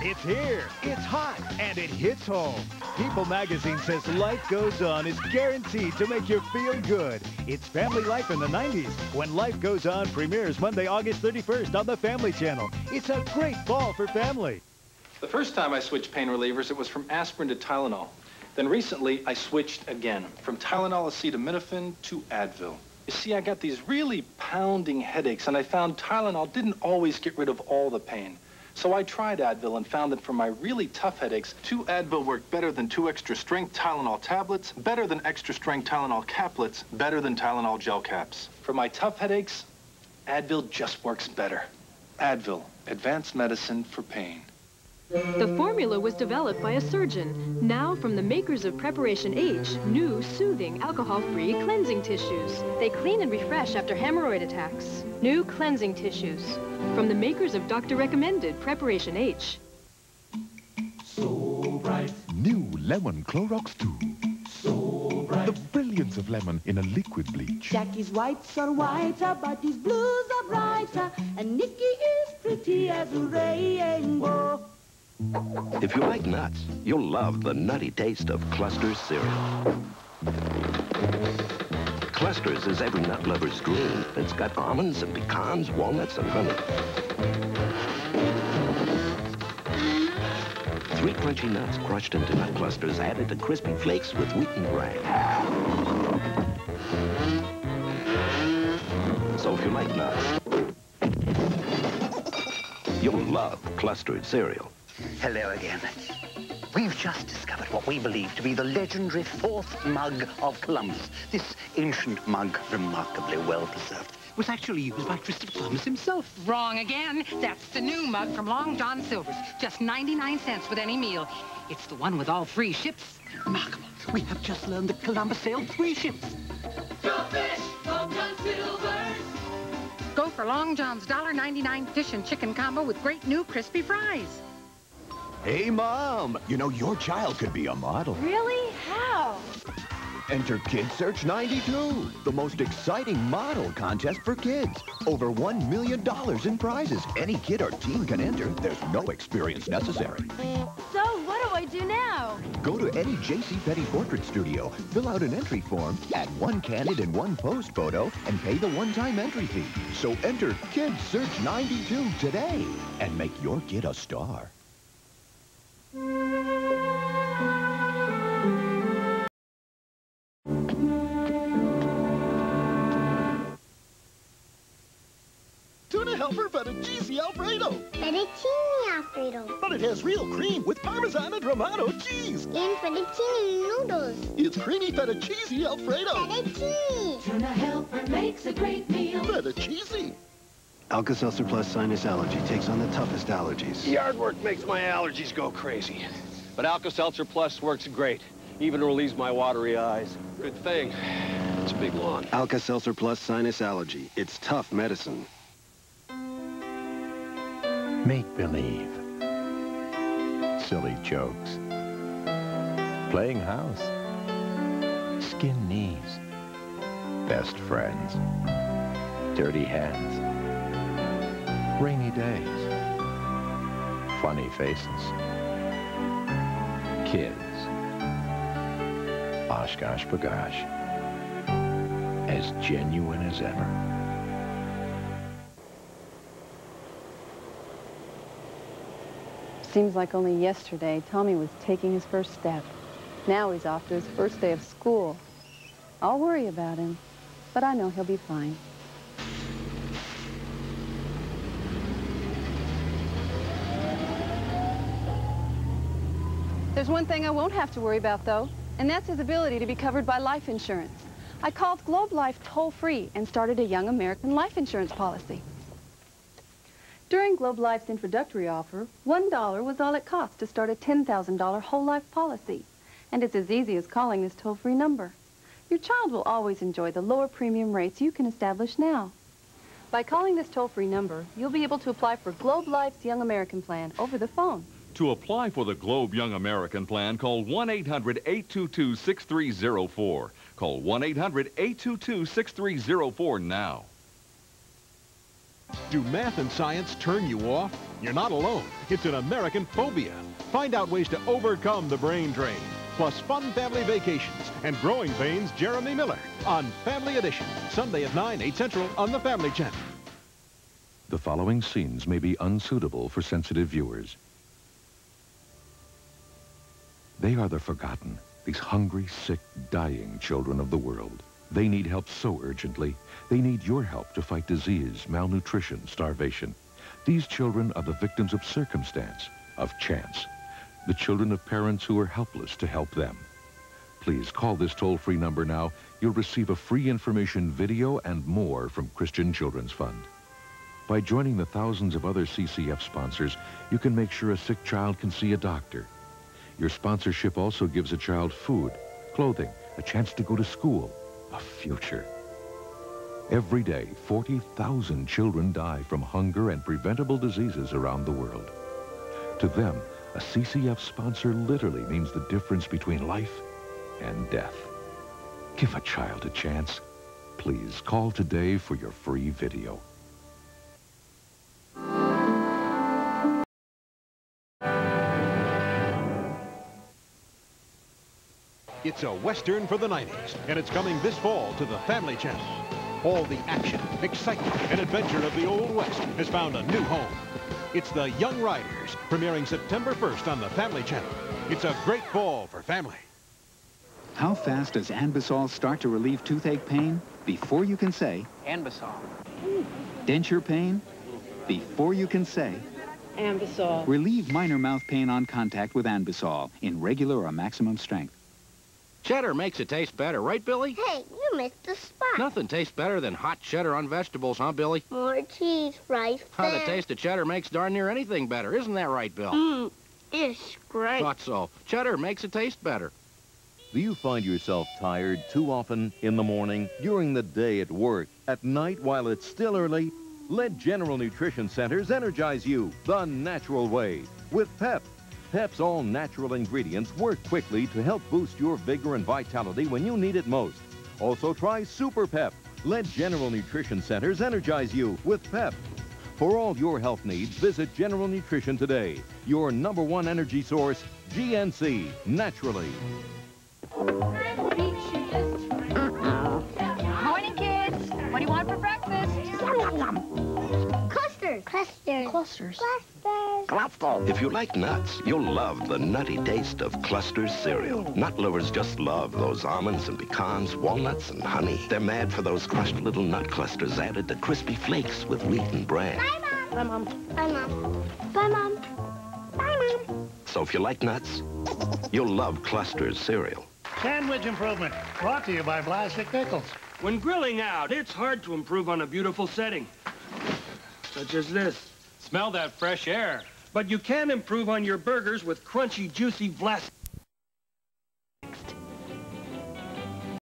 It's here, it's hot, and it hits home. People magazine says life goes on is guaranteed to make you feel good. It's Family Life in the 90s when Life Goes On premieres Monday, August 31st on the Family Channel. It's a great fall for family. The first time I switched pain relievers, it was from aspirin to Tylenol. Then recently, I switched again, from Tylenol acetaminophen to Advil. You see, I got these really pounding headaches, and I found Tylenol didn't always get rid of all the pain. So I tried Advil and found that for my really tough headaches, two Advil worked better than two extra strength Tylenol tablets, better than extra strength Tylenol caplets, better than Tylenol gel caps. For my tough headaches, Advil just works better. Advil, advanced medicine for pain. The formula was developed by a surgeon. Now from the makers of Preparation H, new soothing alcohol-free cleansing tissues. They clean and refresh after hemorrhoid attacks. New cleansing tissues. From the makers of Doctor Recommended Preparation H. So bright. New Lemon Clorox 2. So bright. The brilliance of lemon in a liquid bleach. Jackie's whites are whiter, but his blues are brighter, and Nicky is pretty as a rainbow. If you like nuts, you'll love the nutty taste of Clusters cereal. Clusters is every nut lover's dream. It's got almonds and pecans, walnuts, and honey. Three crunchy nuts crushed into nut clusters added to crispy flakes with wheat and bran. So if you like nuts, you'll love Clusters cereal. Hello again. We've just discovered what we believe to be the legendary fourth mug of Columbus. This ancient mug, remarkably well preserved, was actually used by Christopher Columbus himself. Wrong again. That's the new mug from Long John Silver's. Just 99 cents with any meal. It's the one with all three ships. Remarkable. We have just learned that Columbus sailed three ships. Go fish, Long John Silver's. Go for Long John's $1.99 fish and chicken combo with great new crispy fries. Hey, Mom! You know, your child could be a model. Really? How? Enter Kid Search 92, the most exciting model contest for kids. Over $1 million in prizes. Any kid or teen can enter. There's no experience necessary. So, what do I do now? Go to any J.C. Penney portrait studio, fill out an entry form, add one candid and one post photo, and pay the one-time entry fee. So enter Kid Search 92 today and make your kid a star. Fettuccine Alfredo. Fettuccine Alfredo. But it has real cream with Parmesan and Romano cheese. And fettuccine noodles. It's creamy fettuccine Alfredo. Fettuccine. Tuna Helper makes a great meal. Fettuccine. Alka-Seltzer Plus Sinus Allergy takes on the toughest allergies. Yard work makes my allergies go crazy. But Alka-Seltzer Plus works great. Even relieves my watery eyes. Good thing. It's a big lawn. Alka-Seltzer Plus Sinus Allergy. It's tough medicine. Make-believe. Silly jokes. Playing house. Skin knees. Best friends. Dirty hands. Rainy days. Funny faces. Kids. Oshkosh B'Gosh. As genuine as ever. Seems like only yesterday Tommy was taking his first step. Now he's off to his first day of school. I'll worry about him, but I know he'll be fine. There's one thing I won't have to worry about, though, and that's his ability to be covered by life insurance. I called Globe Life toll-free and started a Young American life insurance policy. During Globe Life's introductory offer, $1 was all it cost to start a $10,000 whole life policy. And it's as easy as calling this toll-free number. Your child will always enjoy the lower premium rates you can establish now. By calling this toll-free number, you'll be able to apply for Globe Life's Young American Plan over the phone. To apply for the Globe Young American Plan, call 1-800-822-6304. Call 1-800-822-6304 now. Do math and science turn you off? You're not alone. It's an American phobia. Find out ways to overcome the brain drain. Plus fun family vacations and growing pains Jeremy Miller on Family Edition. Sunday at 9, 8 Central on the Family Channel. The following scenes may be unsuitable for sensitive viewers. They are the forgotten, these hungry, sick, dying children of the world. They need help so urgently. They need your help to fight disease, malnutrition, starvation. These children are the victims of circumstance, of chance. The children of parents who are helpless to help them. Please call this toll-free number now. You'll receive a free information video and more from Christian Children's Fund. By joining the thousands of other CCF sponsors, you can make sure a sick child can see a doctor. Your sponsorship also gives a child food, clothing, a chance to go to school, a future. Every day, 40,000 children die from hunger and preventable diseases around the world. To them, a CCF sponsor literally means the difference between life and death. Give a child a chance. Please call today for your free video. It's a Western for the 90s, and it's coming this fall to the Family Channel. All the action, excitement, and adventure of the Old West has found a new home. It's the Young Riders, premiering September 1st on the Family Channel. It's a great fall for family. How fast does Anbesol start to relieve toothache pain? Before you can say... Anbesol. Denture pain? Before you can say... Anbesol. Relieve minor mouth pain on contact with Anbesol in regular or maximum strength. Cheddar makes it taste better, right, Billy? Hey, you missed the spot. Nothing tastes better than hot cheddar on vegetables, huh, Billy? More cheese right How there. the taste of cheddar makes darn near anything better. Isn't that right, Bill? Mmm, it's great. Thought so. Cheddar makes it taste better. Do you find yourself tired too often in the morning, during the day at work, at night while it's still early? Let General Nutrition Centers energize you the natural way with PEP. PEP's all-natural ingredients work quickly to help boost your vigor and vitality when you need it most. Also try Super PEP. Let General Nutrition Centers energize you with PEP. For all your health needs, visit General Nutrition today. Your number one energy source, GNC, naturally. Clusters. Clusters. Clusters. Clusters. If you like nuts, you'll love the nutty taste of Clusters cereal. Nut lovers just love those almonds and pecans, walnuts and honey. They're mad for those crushed little nut clusters added to crispy flakes with wheat and bran. Bye, Mom. Bye, Mom. Bye, Mom. Bye, Mom. Bye, Mom. So if you like nuts, you'll love Clusters cereal. Sandwich improvement, brought to you by Vlasic Pickles. When grilling out, it's hard to improve on a beautiful setting, such as this. Smell that fresh air. But you can improve on your burgers with crunchy, juicy Vlasic